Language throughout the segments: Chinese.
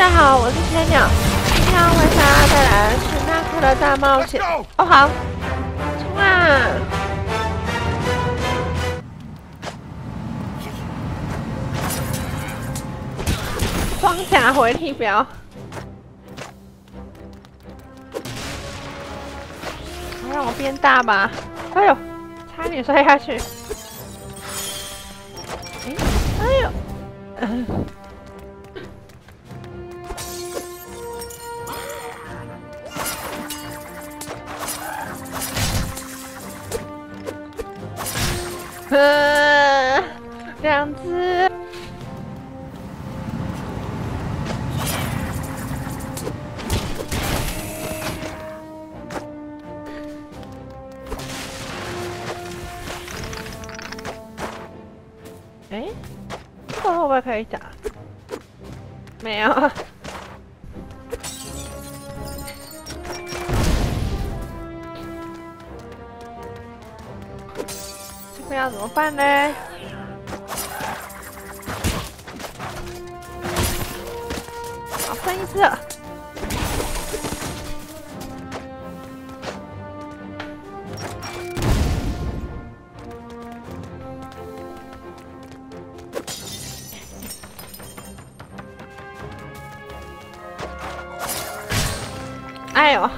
家好，我是千鸟，今天为大家带来的是纳克的大冒险。哦，好，冲啊！装甲回力镖，让我变大吧！哎呦，差点摔下去！哎，哎呦，呃，两只。哎，这个会不会可以打？没有。这要怎么办呢？好，剩一只。哎呦！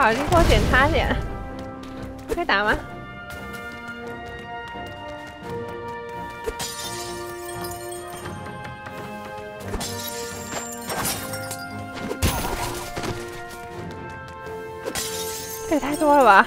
好，经过检查点，可以打吗？这也太多了吧！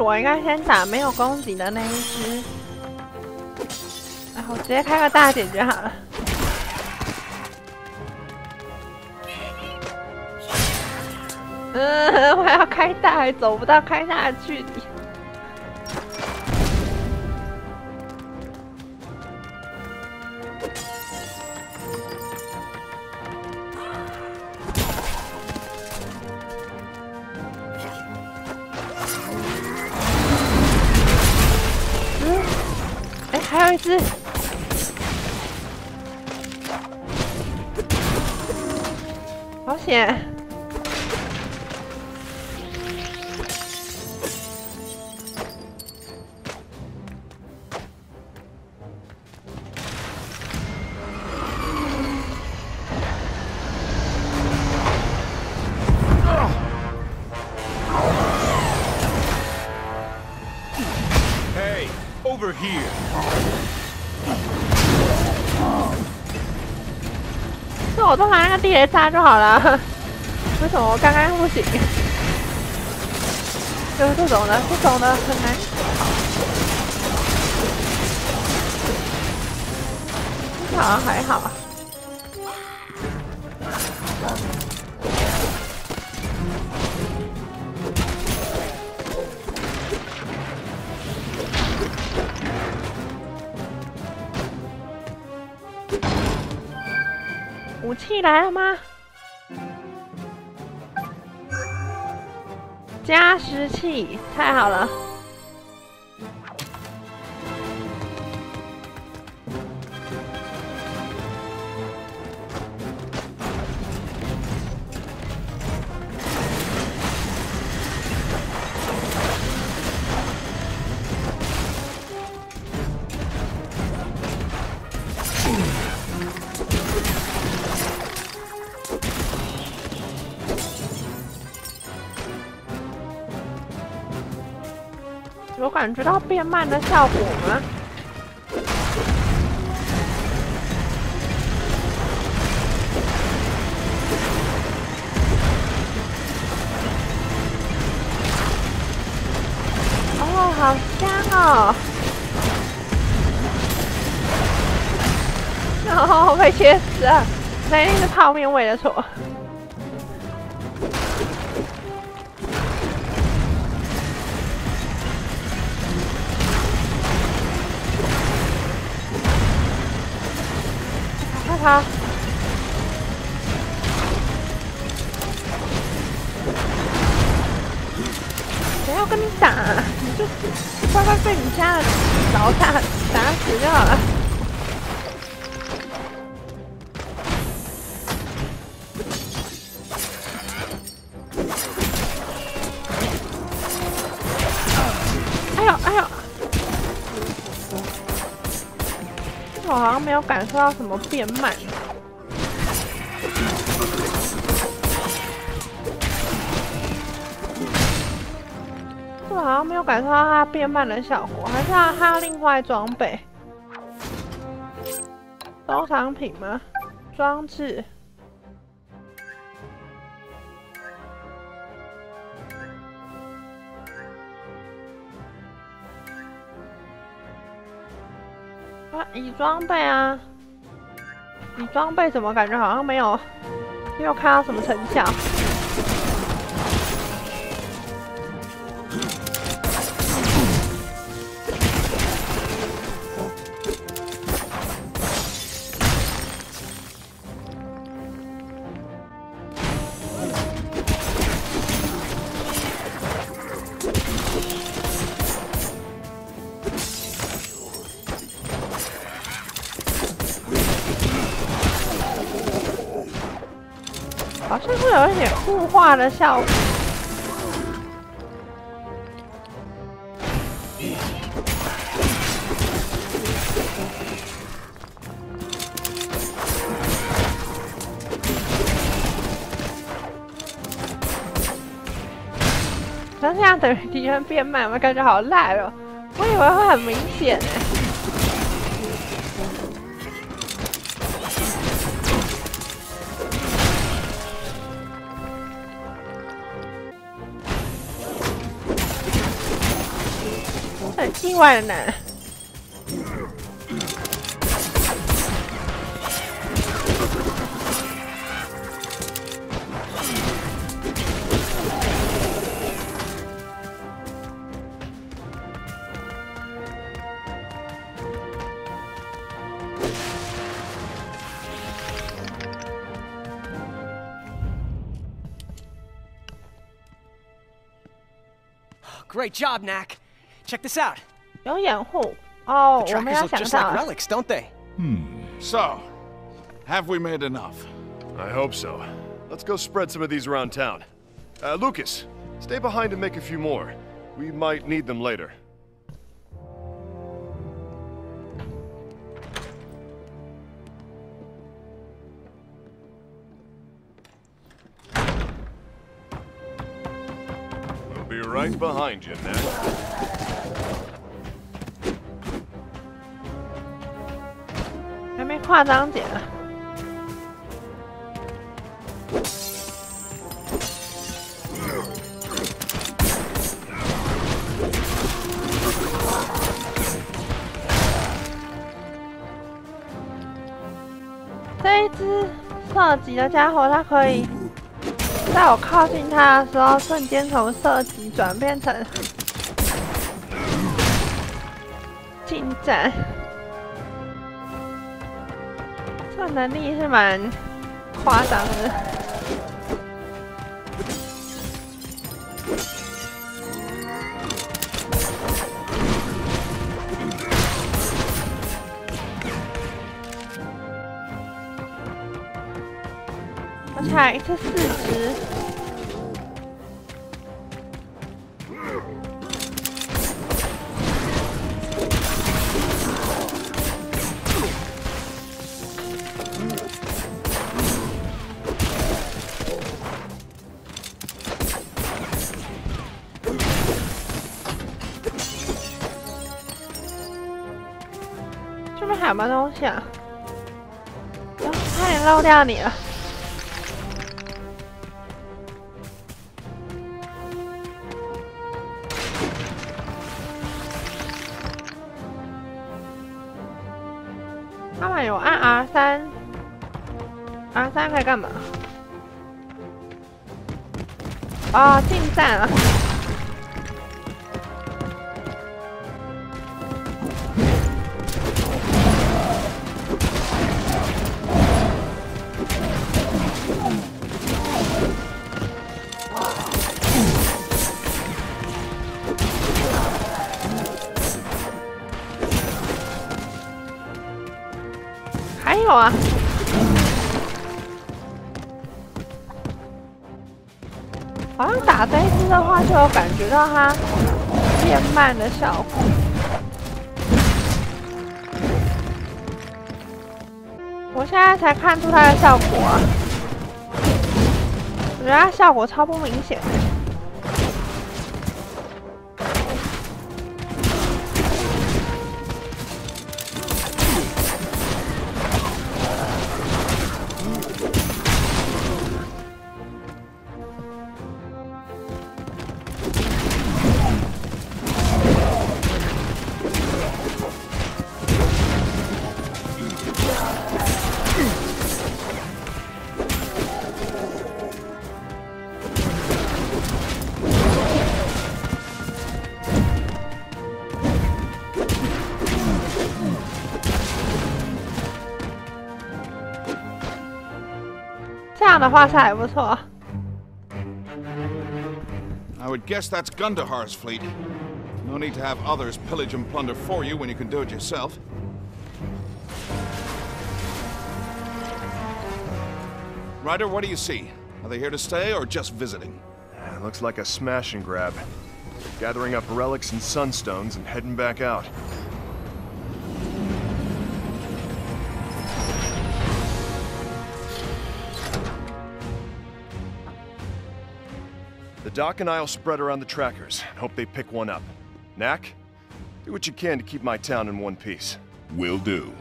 我应该先打没有攻击的那一只，然后直接开个大点就好了。嗯，我要开大，还走不到开大去距离。还有一只，好险！Over here. 我都拿那个地雷炸就好了。为什么我刚刚不行？就是这种的，这种的很难好像还好。武器来了吗？加湿器，太好了。我感觉到变慢的效果吗？哦，好香哦！哦，被切死了，那定是泡面味的错。他！谁要跟你打？你就乖乖被你家的老大打死就好了。像没有感受到什么变慢。好像没有感受到它变慢的效果，还是它要另外装备？收藏品吗？装置？你，装备啊！你装备怎么感觉好像没有没有看到什么成效？好像会有一点雾化的效果。那这样等于敌人变慢，我感觉好烂哦！我以为会很明显诶。很 one! Great job, Knack. Check this out. 有掩护哦， The 我们要 trackers look 想 just 到 like 了 relics, don't they? So, have we made enough? I hope so. Let's go spread some of these around town. Uh, Lucas, stay behind and make a few more. We might need them later. We'll be right behind you, Nat. 还没跨章节呢。这一只射击的家伙，它可以在我靠近它的时候，瞬间从射击转变成近战。能力是蛮夸张的。而且还一次四只，什么东西啊？啊差点漏掉你了。他们有按 R 三，R 三可以干嘛？哦，进站了。好啊。好像打这一只的话，就有感觉到它变慢的效果。我现在才看出它的效果！我觉得它效果超不明显。样的话是还不错。 I would guess that's Gundahar's fleet. No need to have others pillage and plunder for you when you can do it yourself. Ryder, what do you see? Are they here to stay or just visiting? Uh, Looks like a smash and grab. Gathering up relics and sunstones and heading back out. Doc and I'll spread around the trackers and hope they pick one up. Knack, do what you can to keep my town in one piece. Will do.